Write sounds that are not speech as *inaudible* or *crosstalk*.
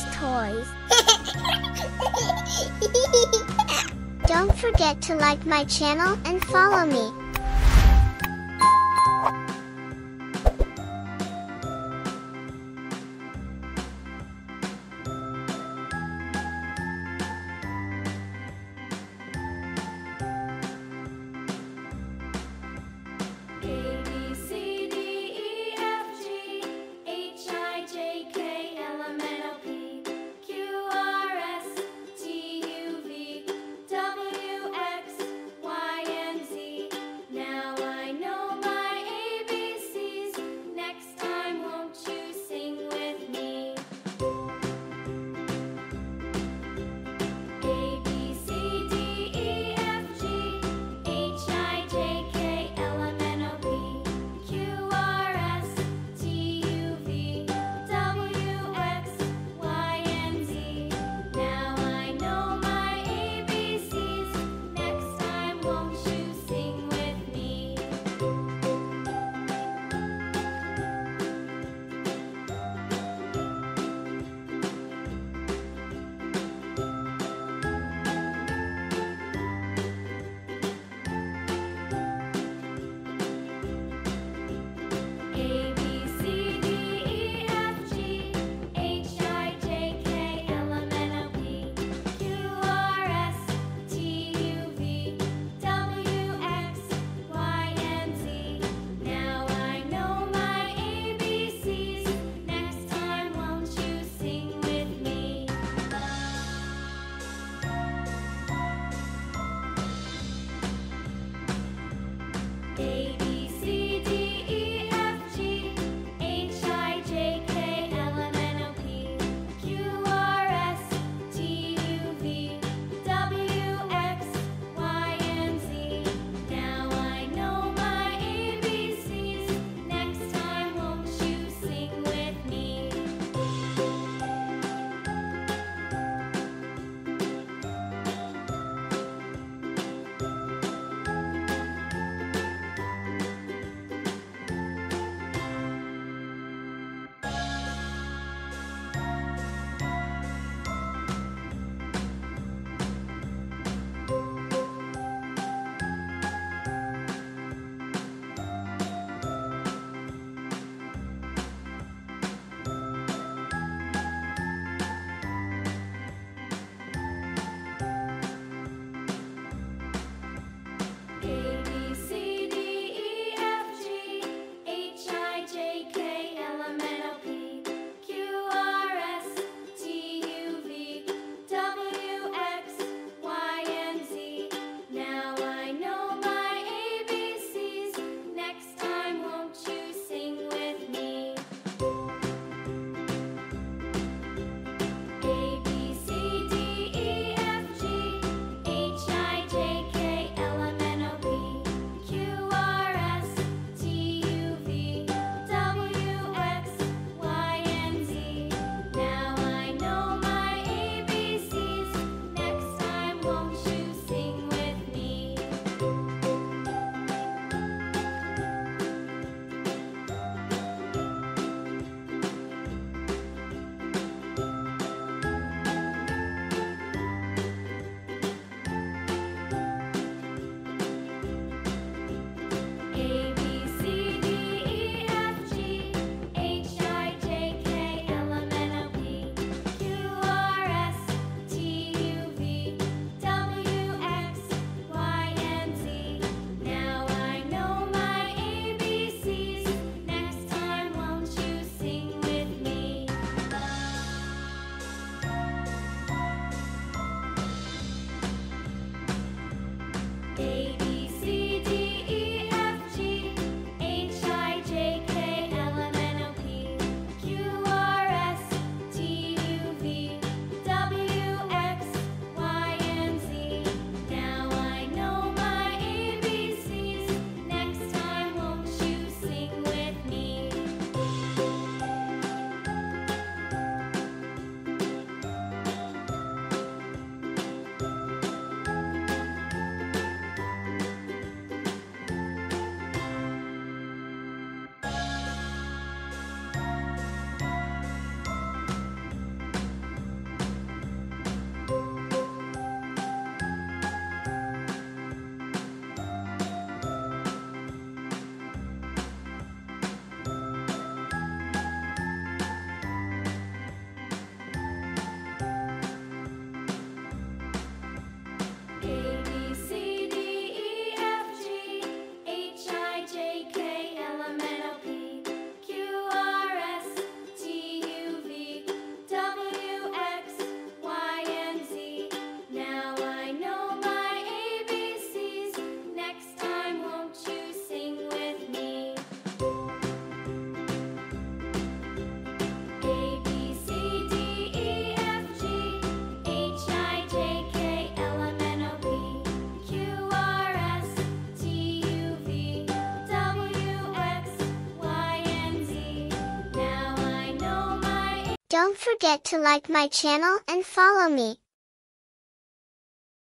these toys. *laughs* Don't forget to like my channel and follow me. Don't forget to like my channel and follow me.